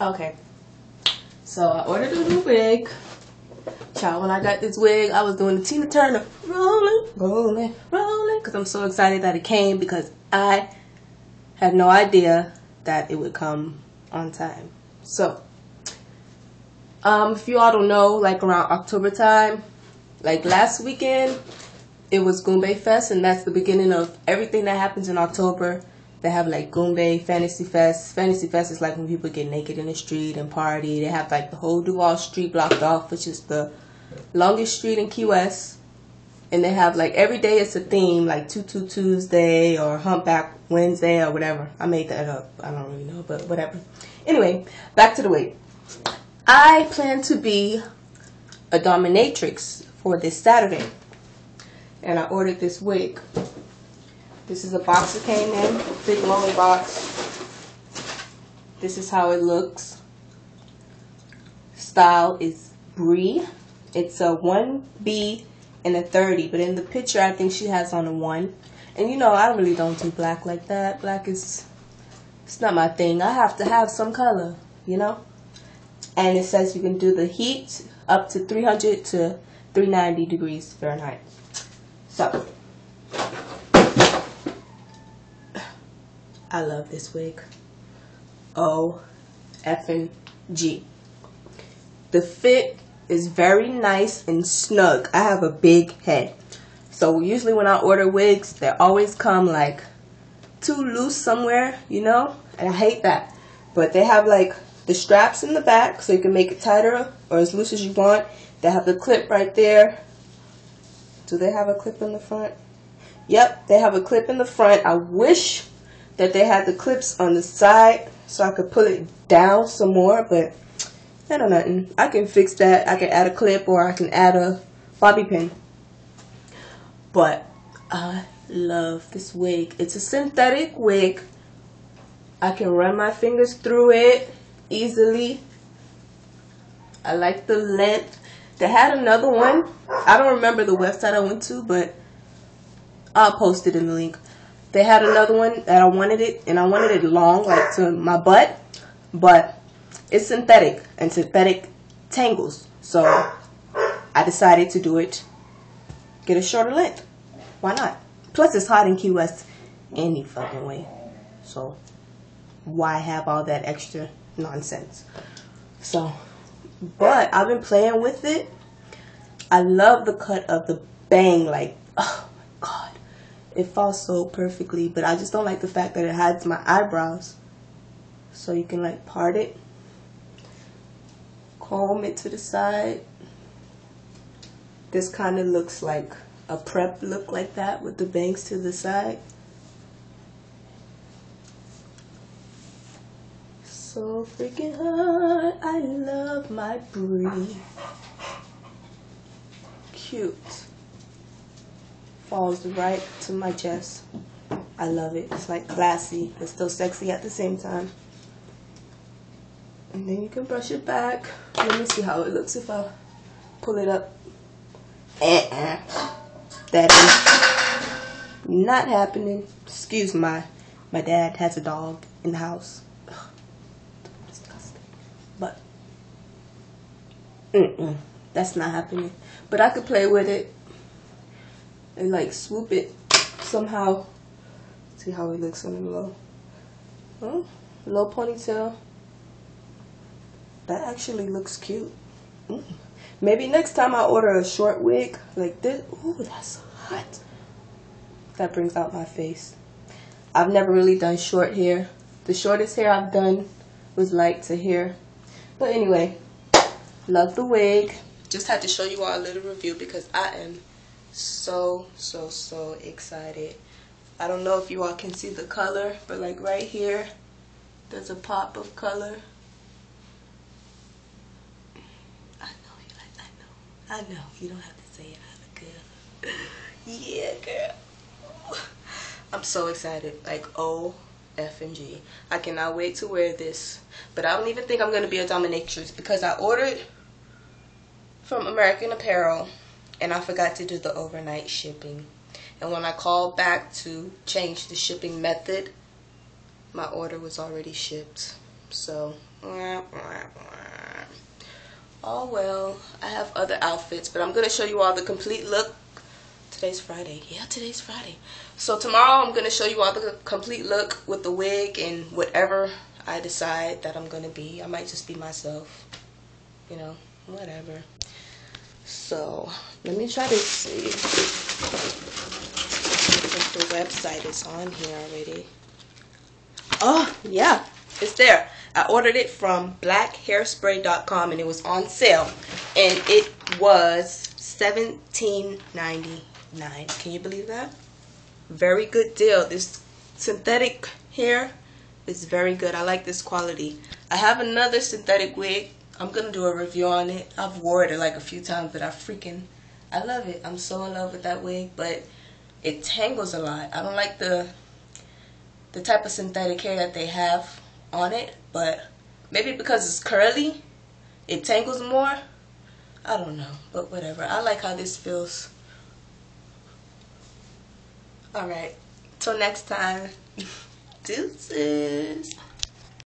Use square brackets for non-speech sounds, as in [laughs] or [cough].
Okay. So I ordered a new wig. Child, when I got this wig, I was doing the Tina Turner rolling, rolling, rolling, because I'm so excited that it came because I had no idea that it would come on time. So, um, if you all don't know, like around October time, like last weekend, it was Goombay Fest, and that's the beginning of everything that happens in October. They have like Goombay Fantasy Fest. Fantasy Fest is like when people get naked in the street and party. They have like the whole Duval Street blocked off, which is the longest street in Key West. And they have like every day it's a theme, like Tutu Tuesday or Humpback Wednesday or whatever. I made that up. I don't really know, but whatever. Anyway, back to the wig. I plan to be a dominatrix for this Saturday. And I ordered this wig. This is a box that came in, big long box. This is how it looks. Style is Brie. It's a 1B and a 30, but in the picture I think she has on a 1. And you know, I really don't do black like that. Black is, it's not my thing. I have to have some color, you know? And it says you can do the heat up to 300 to 390 degrees Fahrenheit. So, I love this wig. O effing G. The fit is very nice and snug. I have a big head. So usually when I order wigs, they always come like too loose somewhere, you know? And I hate that. But they have like the straps in the back so you can make it tighter or as loose as you want. They have the clip right there. Do they have a clip in the front? Yep, they have a clip in the front. I wish that they had the clips on the side so I could pull it down some more, but that or nothing. I can fix that. I can add a clip or I can add a bobby pin. But I love this wig. It's a synthetic wig. I can run my fingers through it easily. I like the length. They had another one. I don't remember the website I went to, but I'll post it in the link. They had another one that I wanted it, and I wanted it long, like to my butt, but it's synthetic, and synthetic tangles. So I decided to do it, get a shorter length. Why not? Plus, it's hot in Key West any fucking way. So why have all that extra nonsense? So, but I've been playing with it. I love the cut of the bang, like, oh it falls so perfectly, but I just don't like the fact that it hides my eyebrows. So you can like part it, comb it to the side. This kind of looks like a prep look like that with the bangs to the side. So freaking hot, I love my Brie. Cute falls right to my chest. I love it. It's like classy but still sexy at the same time. And then you can brush it back. Let me see how it looks if I pull it up. Uh-uh. That is not happening. Excuse my my dad has a dog in the house. Ugh, disgusting. But mm-mm, that's not happening. But I could play with it and like swoop it somehow. See how it looks on the low. Oh, low ponytail. That actually looks cute. Mm. Maybe next time I order a short wig like this. Ooh, that's hot. That brings out my face. I've never really done short hair. The shortest hair I've done was like to here. But anyway, love the wig. Just had to show you all a little review because I am so so so excited. I don't know if you all can see the color but like right here there's a pop of color. I know you like I know. I know. You don't have to say it either girl [laughs] yeah girl. [laughs] I'm so excited. Like oh F and G. I cannot wait to wear this. But I don't even think I'm gonna be a dominatrix because I ordered from American Apparel and I forgot to do the overnight shipping. And when I called back to change the shipping method, my order was already shipped. So Oh well, I have other outfits, but I'm going to show you all the complete look. Today's Friday. Yeah, today's Friday. So tomorrow I'm going to show you all the complete look with the wig and whatever I decide that I'm going to be. I might just be myself. You know, whatever. So, let me try to see if the website is on here already. Oh, yeah, it's there. I ordered it from blackhairspray.com and it was on sale. And it was $17.99. Can you believe that? Very good deal. This synthetic hair is very good. I like this quality. I have another synthetic wig. I'm to do a review on it. I've wore it like a few times, but I freaking, I love it. I'm so in love with that wig, but it tangles a lot. I don't like the the type of synthetic hair that they have on it, but maybe because it's curly, it tangles more. I don't know, but whatever. I like how this feels. Alright, till next time. [laughs] Deuces.